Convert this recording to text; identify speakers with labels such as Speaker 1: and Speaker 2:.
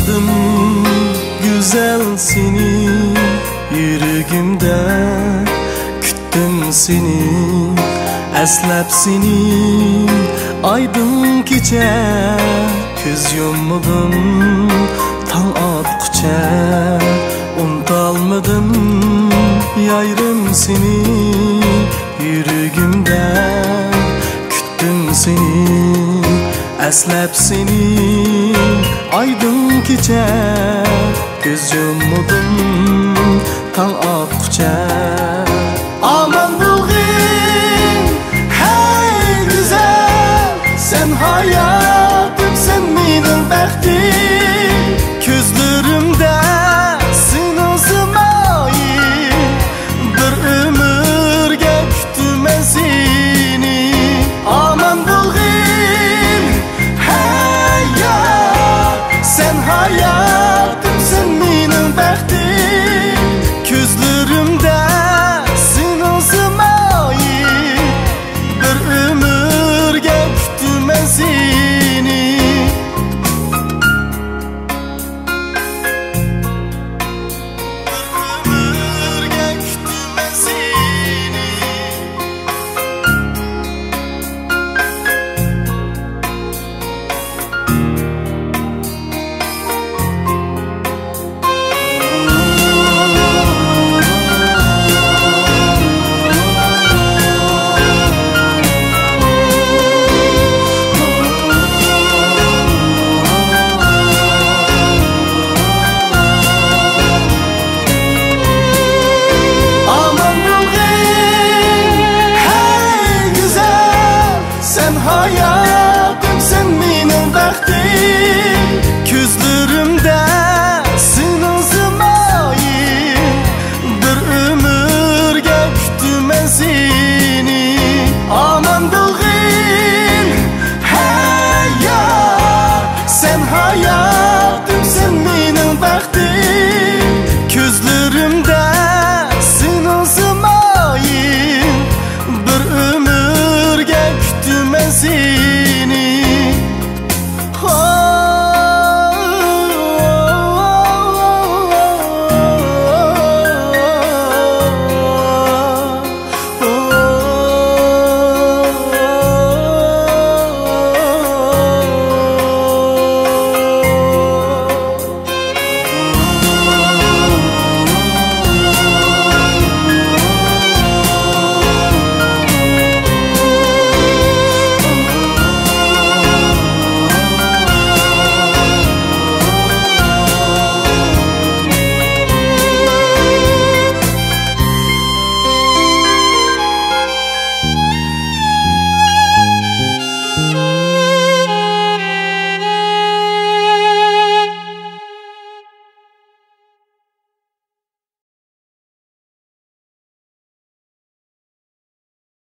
Speaker 1: Unutamadım güzel seni Yüreğimde. Küttüm seni Eslep seni. Aydın gece Göz yummadım tan atqıça Unutalmadım yayrım seni Yüreğimde. Küttüm seni Eslep seni. Aydın kiche ko'z yummadim tong otqucha omon bo'lg'in hey go'zal sen hayotimsan mening baxtim Yeah.